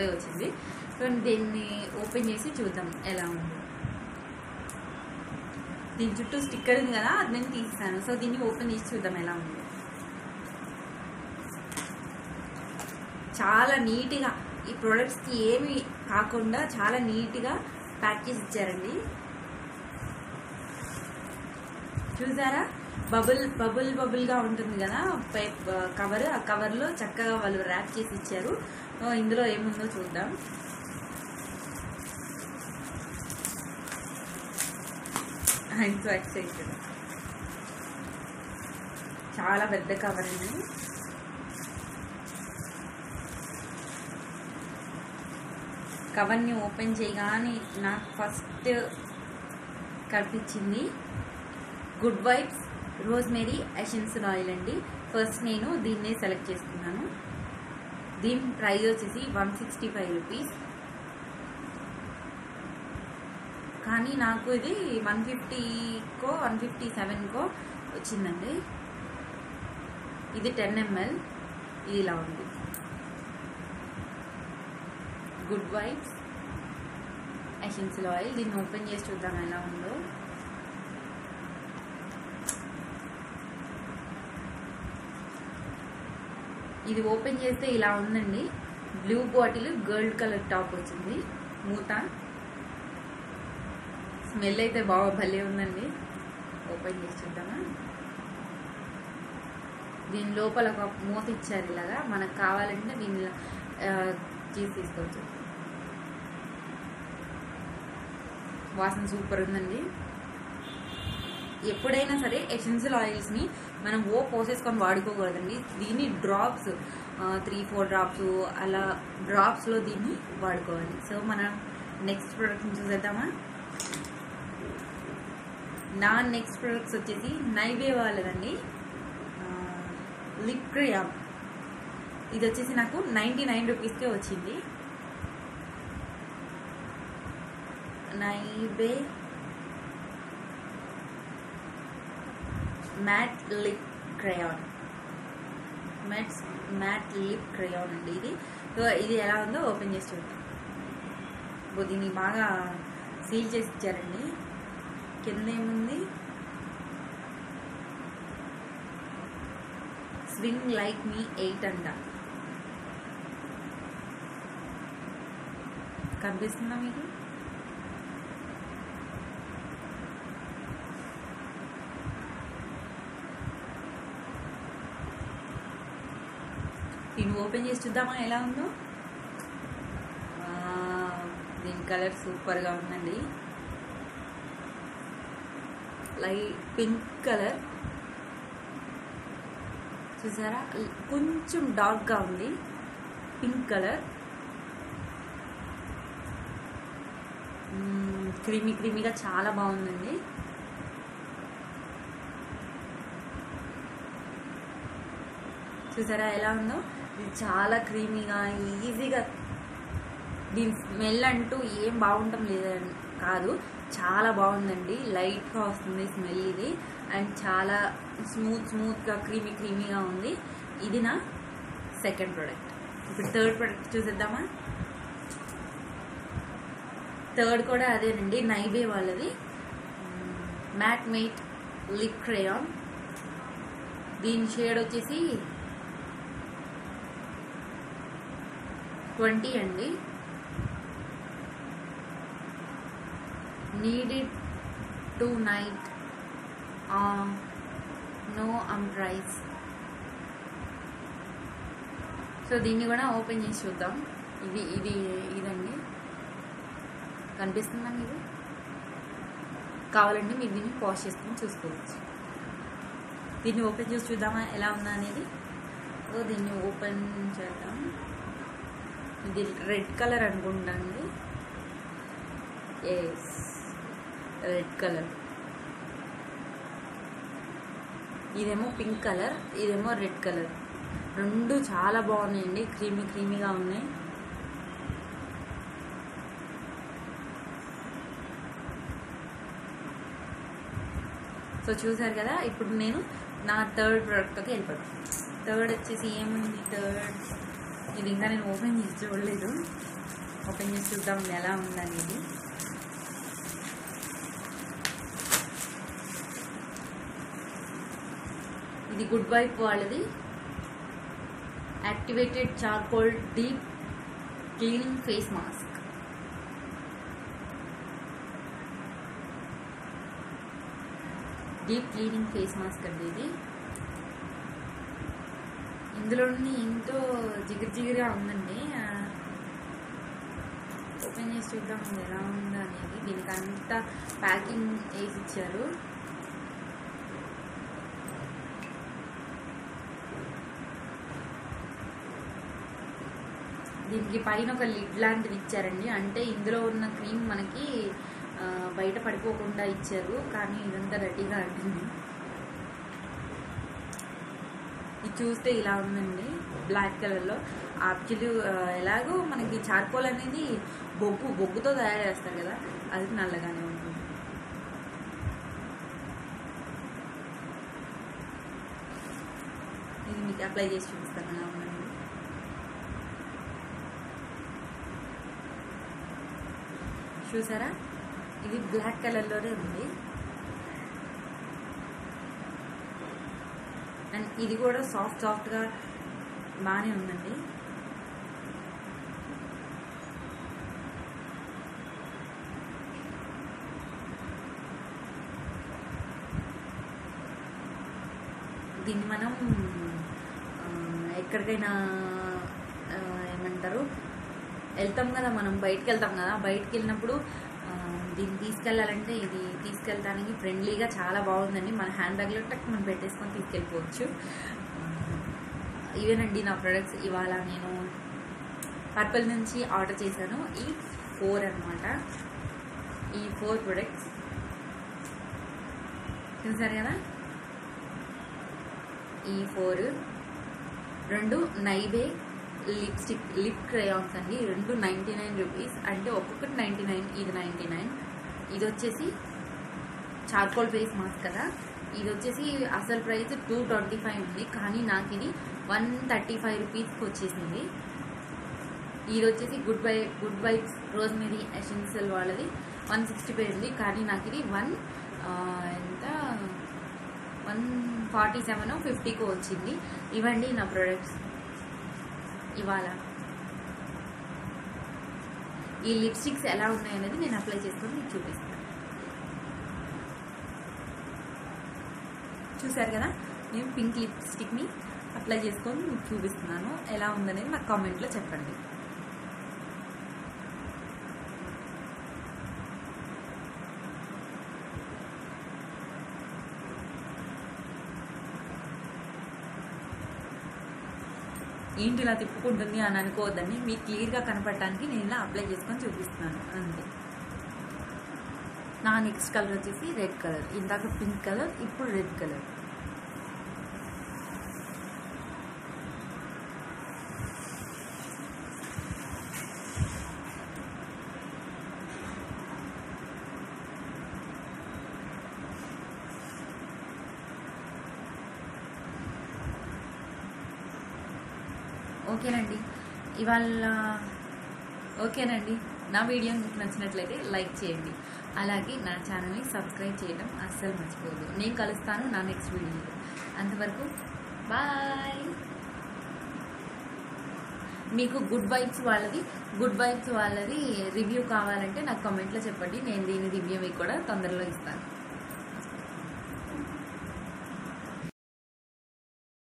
ఇప్పుడే వచ్చింది. సో దీన్ని ఓపెన్ చేసి చూద్దాం ఎలా ఉంది. దీని చుట్టూ స్టిక్కర్ ఉంది కదా అది నేను తీస్తాను. సో దీన్ని ఓపెన్ చేసి చూద్దాం ఎలా ఉంది. చాలా నీట్గా ఈ ప్రోడక్ట్స్కి ఏమి కాకుండా చాలా నీట్గా ప్యాక్ చేసి ఇచ్చారండి. చూసారా? బబుల్ బబుల్ బబుల్గా ఉంటుంది కదా కవర్. ఆ కవర్లో చక్కగా వాళ్ళు ర్యాప్ చేసి ఇచ్చారు. ఇందులో ఏముందో చూద్దాం. ఐ సో ఎక్సైటెడ్ చాలా పెద్ద కవర్ అండి కవర్ని ఓపెన్ చేయగానే నాకు ఫస్ట్ కనిపించింది. Good vibes rosemary essential oil అండి. ఫస్ట్ నేను దీన్నే సెలెక్ట్ చేసుకున్నాను. దీని ప్రైస్ వచ్చేసి వన్ సిక్స్టీ ఫైవ్ రూపీస్. కానీ నాకు ఇది వన్ ఫిఫ్టీకో వన్ ఫిఫ్టీ సెవెన్కో వచ్చిందండి. ఇది టెన్ ఎంఎల్. ఇది ఇలా ఉంది. Good vibes. Essential oil. దీన్ని ఓపెన్ చేసి చూద్దాం ఎలా ఉందో. ఇది ఓపెన్ చేస్తే ఇలా ఉందండి. Blue bottle gold colour top వచ్చింది. మూత. స్మెల్ అయితే బాగా భలే ఉందండి. ఓపెన్ చేసి చూద్దామా? దీని లోపల ఒక మూత ఇచ్చారు ఇలాగా. మనకు కావాలంటే దీన్ని ఆ, తీసి తీసుకోవచ్చు. వాసన సూపర్ ఉందండి. ఎప్పుడైనా సరే ఎసెన్షియల్ ఆయిల్స్ని మనం ఓ పోసేసుకొని వాడుకోకూడదండి. దీన్ని డ్రాప్స్ త్రీ ఫోర్ డ్రాప్స్ అలా డ్రాప్స్లో దీన్ని వాడుకోవాలి. సో మనం నెక్స్ట్ ప్రోడక్ట్ని చూసేద్దామా? నా నెక్స్ట్ ప్రొడక్ట్స్ వచ్చేసి నైవే వాళ్ళదండి. లిప్ క్రియామ్ ఇది వచ్చేసి నాకు నైంటీ నైన్ రూపీస్కే వచ్చింది. నైవే matte lip crayon. Matte matte lip crayon అండి ఇది. సో ఇది ఎలా ఉందో ఓపెన్ చేసి చూద్దాం. దీన్ని బాగా సీల్ చేసి ఇచ్చారండి. కింద ఏముంది? స్వింగ్ లైక్ మీ ఎయిట్ అంట. కనిపిస్తుందా మీకు? దీన్ని ఓపెన్ చేసి చూద్దామా? ఎలా ఉందో? దీని కలర్ సూపర్గా ఉందండి. లైట్ పింక్ కలర్ చూసారా? కొంచెం డార్క్గా ఉంది. పింక్ కలర్ క్రీమీ క్రీమీగా చాలా బాగుందండి. చూసారా? ఎలా ఉందో? ఇది చాలా క్రీమీగా ఈజీగా దీని స్మెల్ అంటూ ఏం బాగుండటం లేదని కాదు. చాలా బాగుందండి. లైట్గా వస్తుంది స్మెల్ ఇది. అండ్ చాలా స్మూత్ స్మూత్గా క్రీమీ క్రీమీగా ఉంది. ఇది నా సెకండ్ ప్రోడక్ట్. ఇప్పుడు థర్డ్ ప్రోడక్ట్ చూసేద్దామా? థర్డ్ కూడా అదేనండి. నైబే వాళ్ళది. Matte matte lip crayon. దీని షేడ్ వచ్చేసి ట్వంటీ అండి. నీడెడ్ టు నైట్ నో అంప్రైజ్ సో దీన్ని కూడా ఓపెన్ చేసి చూద్దాం. ఇది ఇది ఇదండి. కనిపిస్తుందా మీకు? కావాలంటే మీరు దీన్ని పాష్ చేసుకొని చూసుకోవచ్చు. దీన్ని ఓపెన్ చేసి చూద్దామా? ఎలా ఉందా అనేది? సో దీన్ని ఓపెన్ చేద్దాం. ఇది రెడ్ కలర్ అనుకుంటాను అండి ఎస్ రెడ్ కలర్. ఇదేమో పింక్ కలర్ ఇదేమో రెడ్ కలర్. రెండు చాలా బాగున్నాయండి క్రీమీ క్రీమీగా ఉన్నాయి. సో చూసారు కదా ఇప్పుడు నేను నా థర్డ్ ప్రోడక్ట్కి వెళ్ళిపోతాను. థర్డ్ వచ్చేసి ఏముంది? థర్డ్ ఇది ఇంకా నేను ఓపెన్ చేసి చూడలేదు. ఓపెన్ చేసి చూద్దాం ఎలా ఉందనేది. ఇది గుడ్ వైప్ వాళ్ళది. Activated charcoal deep cleaning face mask deep cleaning face mask అండి ఇది. ఇందులోని ఎంతో జిగిరి జిగిరిగా ఉందండి. ఓపెన్ చేసి చూద్దాం ఎలా ఉందా అనేది. దీనికి అంతా ప్యాకింగ్ వేసి ఇచ్చారు. దీనికి పైన ఒక లిడ్ లాంటిది ఇచ్చారండి. అంటే ఇందులో ఉన్న క్రీమ్ మనకి బయట పడిపోకుండా ఇచ్చారు. కానీ ఇదంతా రెడీగా అంటుంది ఇది చూస్తే ఇలా ఉందండి. బ్లాక్ కలర్లో యాక్చువల్లీ ఎలాగో మనకి చార్కోల్ అనేది బొగ్గు బొగ్గుతో తయారు చేస్తారు కదా అది నల్లగానే ఉంటుంది. ఇది మీకు అప్లై చేసి చూపిస్తాను ఉందండి చూసారా? ఇది బ్లాక్ కలర్లోనే ఉంది. అండ్ ఇది కూడా సాఫ్ట్ సాఫ్ట్గా బాగానే ఉందండి. దీన్ని మనం ఎక్కడికైనా ఏమంటారు? వెళ్తాం కదా మనం బయటకు వెళ్తాం కదా బయటకు వెళ్ళినప్పుడు దీన్ని తీసుకెళ్ళాలంటే ఇది తీసుకెళ్ళడానికి ఫ్రెండ్లీగా చాలా బాగుందండి. మన హ్యాండ్ బ్యాగ్లో టక్ మనం పెట్టేసుకొని తీసుకెళ్ళిపోవచ్చు. ఇవేనండి నా ప్రొడక్ట్స్ ఇవాళ నేను పర్పుల్ నుంచి ఆర్డర్ చేశాను. ఈ ఫోర్ అనమాట ఈ ఫోర్ ప్రొడక్ట్స్ చూసారు కదా? ఈ ఫోర్ రెండు నైబే లిప్స్టిక్ లిప్ క్రయాన్స్ అండి. రెండు నైంటీ నైన్ రూపీస్ అంటే ఒక్కొక్కటి నైంటీ నైన్ ఇది నైంటీ నైన్ ఇది వచ్చేసి చార్కోల్ ఫేస్ మాస్క్ కదా. ఇది వచ్చేసి అసలు ప్రైస్ టూ ట్వంటీ ఫైవ్ ఉంది. కానీ నాకు ఇది వన్ థర్టీ ఫైవ్ రూపీస్కి వచ్చేసింది. ఇది వచ్చేసి good bye good vibes rosemary essential వాళ్ళది. వన్ సిక్స్టీ ఫైవ్ ఉంది. కానీ నాకు ఇది వన్ ఎంత? వన్ ఫార్టీ సెవెన్ ఫిఫ్టీకి వచ్చింది. ఇవ్వండి నా ప్రొడక్ట్స్. ఇవాళ ఈ లిప్స్టిక్స్ ఎలా ఉన్నాయనేది నేను అప్లై చేసుకొని మీకు చూపిస్తాను. చూసారు కదా? నేను పింక్ లిప్స్టిక్ని అప్లై చేసుకొని మీకు చూపిస్తున్నాను. ఎలా ఉందనేది నాకు కామెంట్లో చెప్పండి. ఏంటి ఇలా తిప్పుకుంటుంది అని అనుకోవద్దని మీకు క్లియర్గా కనపడటానికి నేను ఇలా అప్లై చేసుకొని చూపిస్తున్నాను. అంతే. నా నెక్స్ట్ కలర్ వచ్చేసి రెడ్ కలర్. ఇందాక పింక్ కలర్ ఇప్పుడు రెడ్ కలర్. ఓకేనండి. ఇవాళ ఓకేనండి. నా వీడియో మీకు నచ్చినట్లయితే లైక్ చేయండి. అలాగే నా ఛానల్ని సబ్స్క్రైబ్ చేయడం అస్సలు మర్చిపోదు నేను కలుస్తాను నా నెక్స్ట్ వీడియోలో. అంతవరకు బాయ్. మీకు గుడ్ వైబ్స్ వాళ్ళది గుడ్ వైబ్స్ వాళ్ళది రివ్యూ కావాలంటే నాకు కామెంట్లో చెప్పండి. నేను దీని రివ్యూ మీకు కూడా తొందరలో ఇస్తాను.